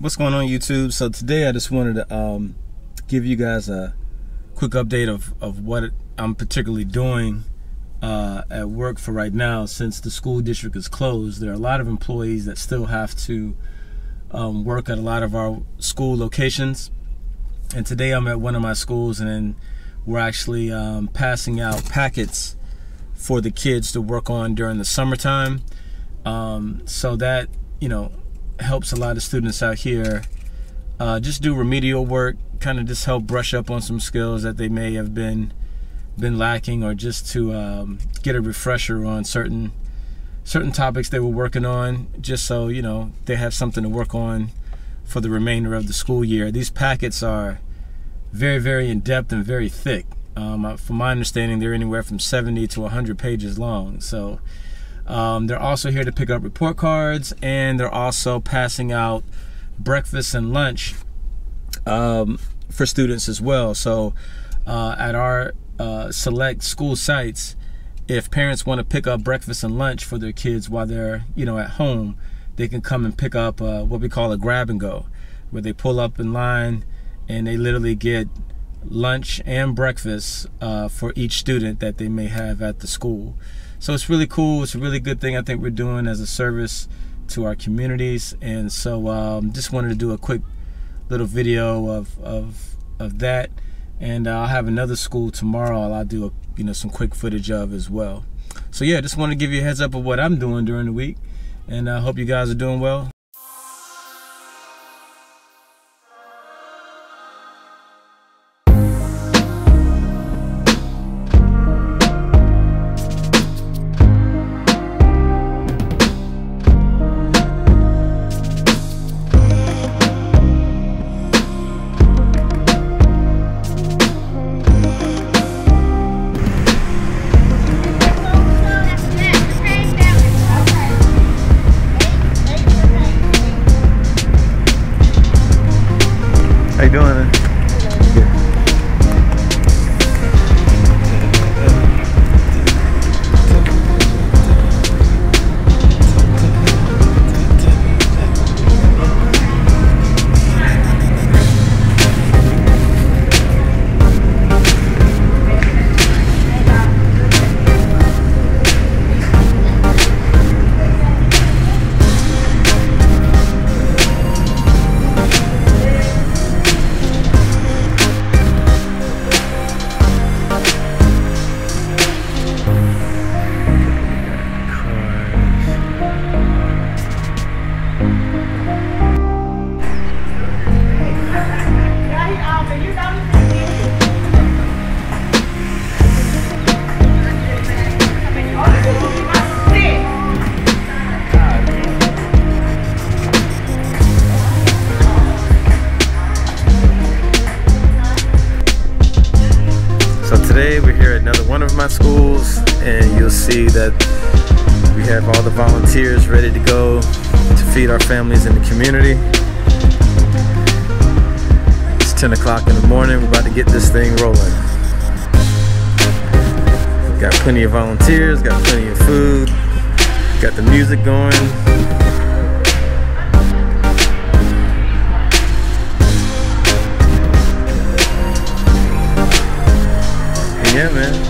What's going on YouTube? So today I just wanted to um, give you guys a quick update of, of what I'm particularly doing uh, at work for right now since the school district is closed. There are a lot of employees that still have to um, work at a lot of our school locations. And today I'm at one of my schools and we're actually um, passing out packets for the kids to work on during the summertime. Um, so that, you know, helps a lot of students out here uh, just do remedial work, kind of just help brush up on some skills that they may have been been lacking, or just to um, get a refresher on certain certain topics they were working on, just so you know they have something to work on for the remainder of the school year. These packets are very, very in depth and very thick. Um, from my understanding, they're anywhere from 70 to 100 pages long. So um, they're also here to pick up report cards, and they're also passing out breakfast and lunch um, for students as well. So uh, at our uh, select school sites, if parents want to pick up breakfast and lunch for their kids while they're you know at home, they can come and pick up uh, what we call a grab and go, where they pull up in line and they literally get lunch and breakfast uh, for each student that they may have at the school. So it's really cool. It's a really good thing I think we're doing as a service to our communities. And so um, just wanted to do a quick little video of, of, of that. And I'll have another school tomorrow I'll do a, you know some quick footage of as well. So yeah, just want to give you a heads up of what I'm doing during the week. And I hope you guys are doing well. Doing? Here at another one of my schools and you'll see that we have all the volunteers ready to go to feed our families in the community. It's 10 o'clock in the morning, we're about to get this thing rolling. Got plenty of volunteers, got plenty of food, got the music going. Yeah, man.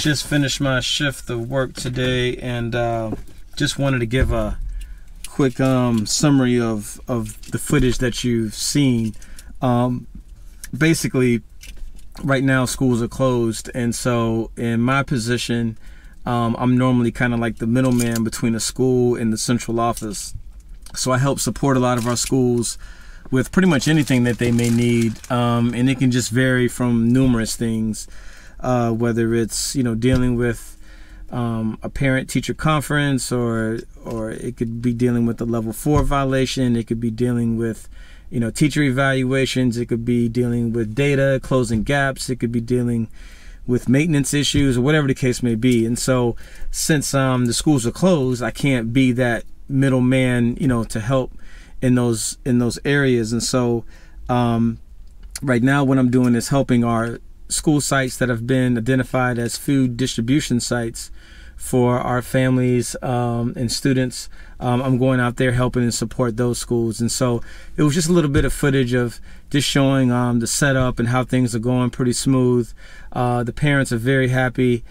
Just finished my shift of work today and uh, just wanted to give a quick um, summary of, of the footage that you've seen. Um, basically, right now schools are closed, and so in my position, um, I'm normally kind of like the middleman between a school and the central office. So I help support a lot of our schools with pretty much anything that they may need, um, and it can just vary from numerous things uh, whether it's you know dealing with um, a parent-teacher conference, or or it could be dealing with a level four violation. It could be dealing with you know, teacher evaluations. It could be dealing with data, closing gaps. It could be dealing with maintenance issues or whatever the case may be. And so, since um, the schools are closed, I can't be that middleman, you know, to help in those in those areas. And so, um, right now, what I'm doing is helping our school sites that have been identified as food distribution sites for our families um, and students. Um, I'm going out there helping and support those schools. And so it was just a little bit of footage of just showing um, the setup and how things are going pretty smooth. Uh, the parents are very happy,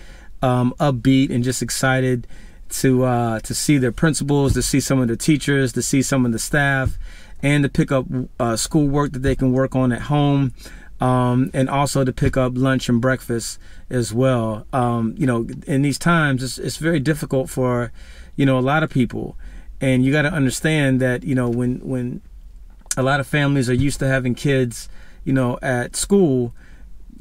um, upbeat, and just excited to uh, to see their principals, to see some of the teachers, to see some of the staff, and to pick up uh, schoolwork that they can work on at home um, and also to pick up lunch and breakfast as well. Um, you know, in these times, it's, it's very difficult for, you know, a lot of people, and you got to understand that you know when when a lot of families are used to having kids, you know, at school,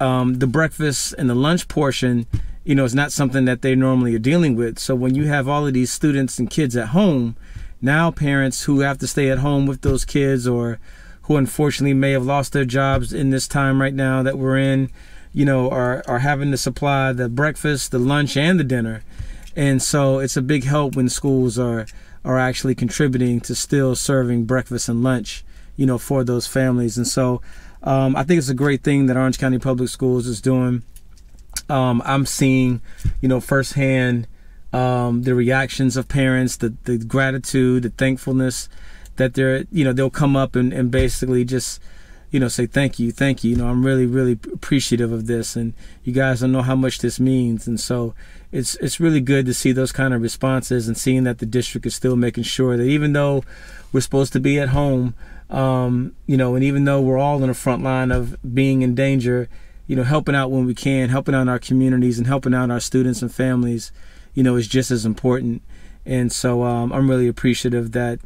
um, the breakfast and the lunch portion, you know, is not something that they normally are dealing with. So when you have all of these students and kids at home, now parents who have to stay at home with those kids or who unfortunately may have lost their jobs in this time right now that we're in, you know, are, are having to supply the breakfast, the lunch, and the dinner. And so it's a big help when schools are are actually contributing to still serving breakfast and lunch, you know, for those families. And so um, I think it's a great thing that Orange County Public Schools is doing. Um, I'm seeing, you know, firsthand um, the reactions of parents, the, the gratitude, the thankfulness that they're you know they'll come up and, and basically just you know say thank you thank you you know i'm really really appreciative of this and you guys don't know how much this means. And so it's it's really good to see those kind of responses and seeing that the district is still making sure that even though we're supposed to be at home um, you know and even though we're all in the front line of being in danger you know helping out when we can helping out our communities and helping out our students and families you know is just as important. And so um, i'm really appreciative that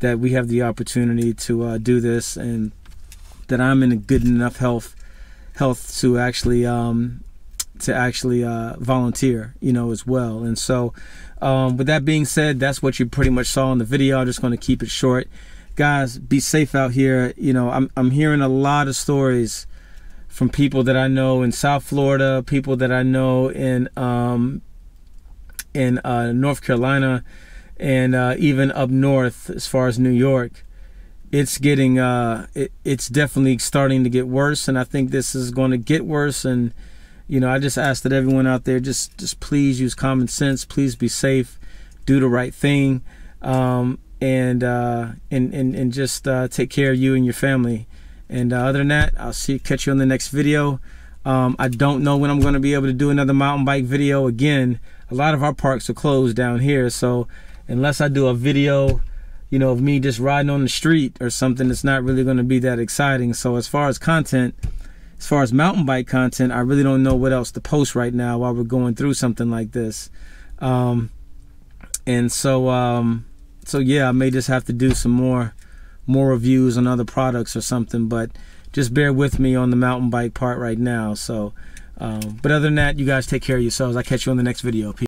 that we have the opportunity to uh, do this and that I'm in a good enough health health to actually um, to actually uh, volunteer, you know, as well. And so, um, with that being said, that's what you pretty much saw in the video. I'm just going to keep it short, guys. Be safe out here. You know, I'm I'm hearing a lot of stories from people that I know in South Florida, people that I know in um, in uh, North Carolina and uh, even up north as far as New York, it's getting uh, it, it's definitely starting to get worse, and I think this is going to get worse. And you know, I just ask that everyone out there just just please use common sense, please be safe, do the right thing, um, and, uh, and and and just uh, take care of you and your family. And uh, other than that, I'll see catch you on the next video. Um, I don't know when I'm going to be able to do another mountain bike video again. A lot of our parks are closed down here, so unless I do a video, you know, of me just riding on the street or something, it's not really going to be that exciting. So as far as content, as far as mountain bike content, I really don't know what else to post right now while we're going through something like this. Um, and so, um, so yeah, I may just have to do some more, more reviews on other products or something. But just bear with me on the mountain bike part right now. So, um, but other than that, you guys take care of yourselves. I'll catch you on the next video. Peace.